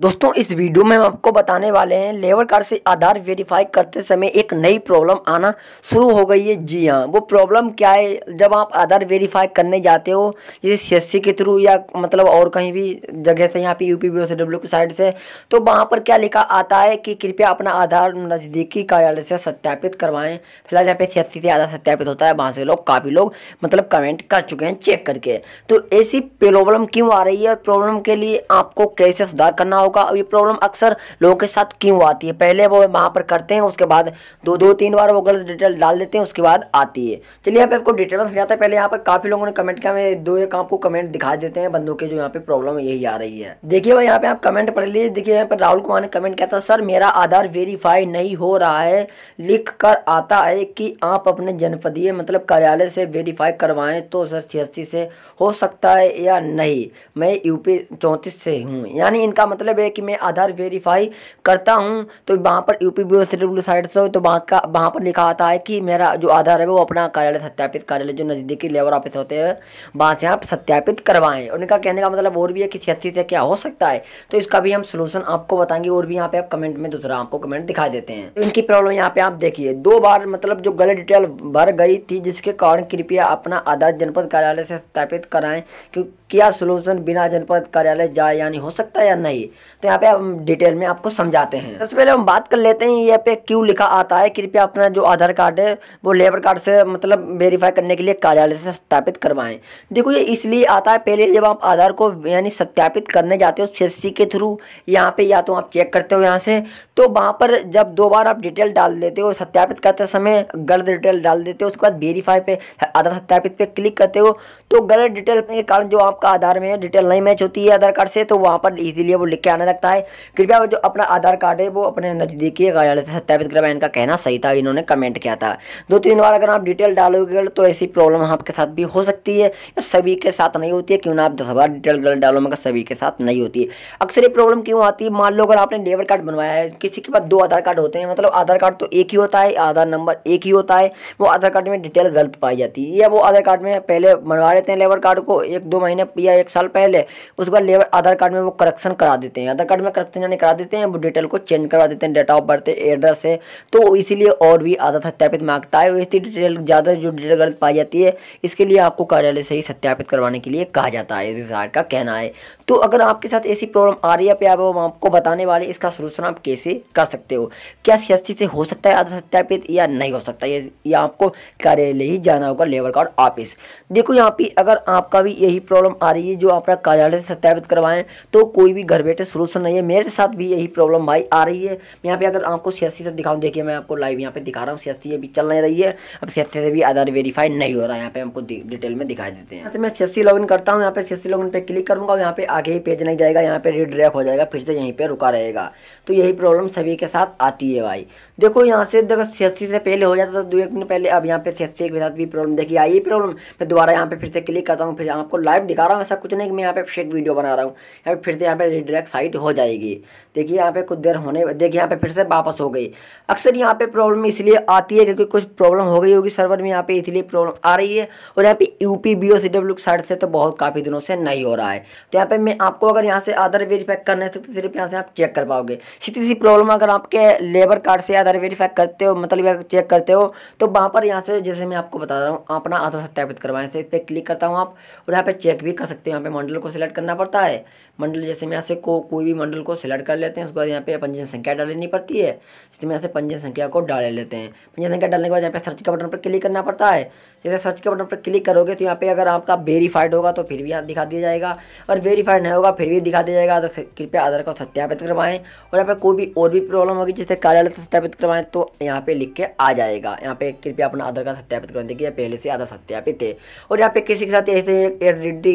दोस्तों, इस वीडियो में हम आपको बताने वाले हैं, लेबर कार्ड से आधार वेरीफाई करते समय एक नई प्रॉब्लम आना शुरू हो गई है। जी हाँ वो प्रॉब्लम क्या है? जब आप आधार वेरीफाई करने जाते हो, जैसे सी के थ्रू या मतलब और कहीं भी जगह से, यहाँ पे यूपी बी डब्ल्यू की साइड से तो वहाँ पर क्या लिखा आता है कि कृपया अपना आधार नज़दीकी कार्यालय से सत्यापित करवाएँ। फ़िलहाल यहाँ पे सी से आधार सत्यापित होता है, वहाँ से लोग, काफ़ी लोग मतलब कमेंट कर चुके हैं चेक करके। तो ऐसी प्रॉब्लम क्यों आ रही है और प्रॉब्लम के लिए आपको कैसे सुधार करना होगा। ये प्रॉब्लम अक्सर लोगों के साथ क्यों आती है? पहले वो वहाँ पर करते हैं, उसके बाद दो दो, तीन बार वो गलत डिटेल डाल देते हैं, उसके बाद आती है। चलिए, यहाँ पे आपको डिटेल में समझाता है। पहले यहाँ पर काफ़ी लोगों ने कमेंट किया। मैं दो एक आपको कमेंट दिखा देते हैं बंदों के जो यहाँ पे प्रॉब्लम यही आ रही है। देखिए भाई, यहाँ पे आप कमेंट पढ़ लीजिए। देखिए, यहाँ पर राहुल कुमार ने कमेंट किया था, सर, मेरा आधार वेरीफाई नहीं हो रहा है। लिख कर आता है कि आप अपने जनपदीय मतलब कार्यालय से वेरीफाई करवाएँ तो सर सी से हो सकता है या नहीं? मैं यूपी चौंतीस से हूँ। यानी इनका मतलब है कि मैं आधार वेरीफाई करता हूँ तो वहाँ पर यूपी बी डब्ल्यू साइड से तो वहाँ का, वहाँ पर लिखा आता है कि मेरा जो आधार है वो अपना कार्यालय सत्यापित कार्यालय जो नज़दीकी लेबर ऑफ़िस होते हैं, वहाँ से आप सत्यापित करवाएँ। उनका कहने का मतलब और भी है कि छियासी से क्या हो सकता है तो इसका भी हम सोल्यूशन आपको बताएँगे और भी यहाँ पे आप कमेंट में दूसरा आपको कमेंट दिखाई देते हैं। तो इनकी प्रॉब्लम यहाँ पे आप देखिए, दो बार मतलब जो गलत डिटेल भर गई थी, जिसके कारण कृपया अपना आधार जनपद कार्यालय से सत्यापित कराएँ क्योंकि क्या सोल्यूशन बिना जनपद कार्यालय जाए यानी हो सकता है या नहीं? तो यहाँ पे हम डिटेल में आपको समझाते हैं। सबसे पहले हम बात कर लेते हैं यहाँ पे क्यों लिखा आता है? कृपया अपना जो आधार कार्ड है, वो लेबर कार्ड से मतलब वेरीफाई करने के लिए कार्यालय से सत्यापित करवाएँ। देखो, ये इसलिए आता है, पहले जब आप आधार को यानी सत्यापित करने जाते हो सी के थ्रू यहाँ पे या तो आप चेक करते हो यहाँ से तो वहाँ पर जब दो बार आप डिटेल डाल देते हो, सत्यापित करते समय गलत डिटेल डाल देते हो, उसके बाद वेरीफाई पे, आधार सत्यापित पे क्लिक करते हो तो गलत डिटेल के कारण जो आपका आधार में डिटेल नहीं मैच होती है आधार कार्ड से तो वहाँ पर इजीलिए वो लिख के आने लगता है। कृपया जो अपना आधार कार्ड है, वो अपने नज़दीकी कार्यालय से सत्यापित करवाएँ इनका कहना सही था, इन्होंने कमेंट किया था। दो तीन बार अगर आप डिटेल डालोगे तो ऐसी प्रॉब्लम आपके साथ भी हो सकती है। या सभी के साथ नहीं होती है, क्यों ना आप दस बार डिटेल डालो मगर सभी के साथ नहीं होती है। अक्सर ये प्रॉब्लम क्यों आती है? मान लो अगर आपने लेबर कार्ड बनवाया है, किसी के पास दो आधार कार्ड होते हैं मतलब आधार कार्ड तो एक ही होता है, आधार नंबर एक ही होता है, वो आधार कार्ड में डिटेल गलत पाई जाती है। या वो आधार कार्ड में पहले बनवा लेते हैं लेबर कार्ड को, एक दो महीने या एक साल पहले, उसके बाद लेबर आधार कार्ड में वो करेक्शन करा देते हैं। आधार कार्ड में करेक्शन यानी करा देते हैं, वो डिटेल को चेंज करवा देते हैं डेट ऑफ़ बर्थ एड्रेस है। तो इसीलिए और भी आधा सत्यापित माँगता है। वैसी डिटेल ज़्यादा जो डिटेल गलत पाई जाती है, इसके लिए आपको कार्यालय से ही सत्यापित करवाने के लिए कहा जाता है विभाग का कहना है। तो अगर आपके साथ ऐसी प्रॉब्लम आ रही है, आप आपको बताने वाले, इसका सोल्यूशन आप कैसे कर सकते हो? क्या सी से हो सकता है आधा सत्यापित या नहीं हो सकता? है या आपको कार्यालय ही जाना होगा, लेबर कार्ड ऑफ़िस। देखो यहाँ पे अगर आपका भी यही प्रॉब्लम आ रही है, जो आपका कार्यालय से सत्यापित करवाएँ तो कोई भी घर बैठे सोल्यूशन नहीं है। मेरे साथ भी यही प्रॉब्लम भाई आ रही है। यहाँ पे अगर आपको सियासी से दिखाऊँ, देखिए मैं आपको लाइव यहाँ पे दिखा रहा हूँ। सियासी अभी चल नहीं रही है। अब सियासी से भी आधार वेरीफाई नहीं हो रहा है। यहाँ पे हमको डिटेल में दिखाई देते हैं। मैं सियासी लॉगिन करता हूँ। यहाँ पे सियासी लॉगिन पे क्लिक करूँगा यहाँ पे आगे ही पेज नहीं जाएगा। यहाँ पे रिड्रैक हो जाएगा, फिर से यहीं पे रुका रहेगा। तो यही प्रॉब्लम सभी के साथ आती है भाई। देखो यहाँ से देखो सियासी से पहले हो जाता था, दो एक दिन पहले, अब यहाँ पे सियासी के साथ भी प्रॉब्लम देखिए आई प्रॉब्लम मैं दोबारा यहाँ पे फिर से क्लिक करता हूँ, फिर आपको लाइव दिखा रहा हूँ ऐसा कुछ नहीं कि मैं यहाँ पे शेट वीडियो बना रहा हूँ यहाँ पे फिर से यहाँ पे रिड्रैक साइट हो जाएगी देखिए यहाँ पे कुछ देर होने देखिए यहाँ पे फिर से वापस हो गई अक्सर यहाँ पे प्रॉब्लम इसलिए आती है क्योंकि कुछ प्रॉब्लम हो गई होगी सर्वर में यहाँ पे इसलिए प्रॉब्लम आ रही है और यहाँ पे UP B O C W side से तो बहुत काफ़ी दिनों से नहीं हो रहा है तो यहाँ पे मैं आपको अगर यहाँ से आधार वेरीफाई कर नहीं सकते सिर्फ़ यहाँ से आप चेक कर पाओगे सीधी सी प्रॉब्लम अगर आपके लेबर कार्ड से आधार वेरीफाई करते हो मतलब चेक करते हो तो वहाँ पर यहाँ से जैसे मैं आपको बता रहा हूँ अपना आधार सत्यापित करवाएँ इस पर क्लिक करता हूँ आप और यहाँ पे चेक भी कर सकते हो। यहाँ पे मंडल को सिलेक्ट करना पड़ता है। मंडल जैसे मैं यहाँ से को, कोई भी मंडल को सिलेक्ट कर लेते हैं। उसके बाद यहाँ पे पंजीयन संख्या डालनी पड़ती है। जैसे मैं यहाँ से पंजीयन संख्या को डाल लेते हैं। पंजीयन संख्या डालने के बाद यहाँ पे सर्च का बटन पर क्लिक करना पड़ता है। जैसे सर्च के बटन पर क्लिक करोगे तो यहाँ पे अगर आपका वेरीफाइड होगा तो फिर भी यहाँ दिखा दिया जाएगा। और वेरीफाइड नहीं होगा, फिर भी दिखा दिया जाएगा। तो कृपया आधार को सत्यापित करवाएँ। और यहाँ पे कोई भी और भी प्रॉब्लम होगी जिससे कार्यालय से सत्यापित करवाएँ तो यहाँ पे लिख के आ जाएगा। यहाँ पे कृपया अपना आधार कार्ड सत्यापित करवाएँ। देखिए, पहले से आधार सत्यापित है। और यहाँ पे किसी के साथ ऐसे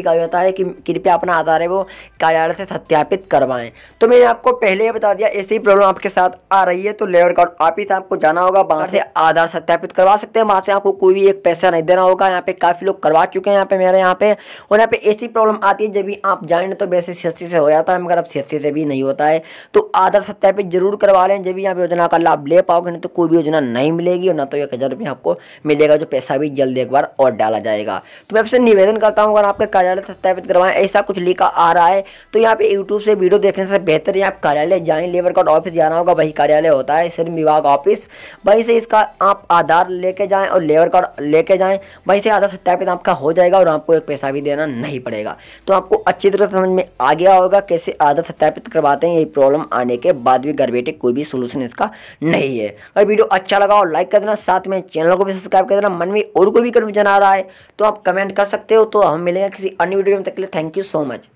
रेडी का जाता है कि कृपया अपना आधार है वो कार्यालय से सत्यापित करवाएँ। तो मैंने आपको पहले ही बता दिया, ऐसी प्रॉब्लम आपके साथ आ रही है तो लेबर कार्ड ऑफ़िस आपको जाना होगा, वहाँ से आधार सत्यापित करवा सकते हैं, वहाँ से आपको कोई भी एक पैसा नहीं देना होगा, यहाँ पे काफ़ी लोग करवा चुके हैं यहाँ पे, मेरे यहाँ पे, और यहाँ पे ऐसी प्रॉब्लम आती है, जब भी आप जाएँ तो वैसे सी से हो जाता है, मगर अब सी से भी नहीं होता है। तो आधार सत्यापित ज़रूर करवा लें, जब भी यहाँ योजना का लाभ ले पाओगे, नहीं तो कोई भी योजना नहीं मिलेगी, और ना तो एक हज़ार आपको मिलेगा, जो पैसा भी जल्द एक बार और डाला जाएगा। तो मैं आपसे निवेदन करता हूँ, अगर आपके कार्यालय सत्यापित करवाएँ, ऐसा कुछ लिखा आ रहा है। तो यहाँ पे यूट्यूब से वीडियो देखने से बेहतर है, आप कार्यालय जाएँ, लेबर कार्ड ऑफ़िस जाना होगा, वही कार्यालय होता है श्रम विभाग ऑफ़िस। वहीं से इसका आप आधार लेके जाएँ और लेबर कार्ड लेके जाएँ, वहीं से आधार सत्यापित आपका हो जाएगा और आपको एक पैसा भी देना नहीं पड़ेगा। तो आपको अच्छी तरह समझ में आ गया होगा कैसे आधार सत्यापित करवाते हैं यही प्रॉब्लम आने के बाद भी घर बैठे कोई भी सोल्यूशन इसका नहीं है। अगर वीडियो अच्छा लगा और लाइक कर देना, साथ में चैनल को भी सब्सक्राइब कर देना, मन में और कोई भी कन्फ्यूज़न आ रहा है तो आप कमेंट कर सकते हो तो हम मिलेंगे किसी अन्य वीडियो में तक के लिए थैंक यू सो मच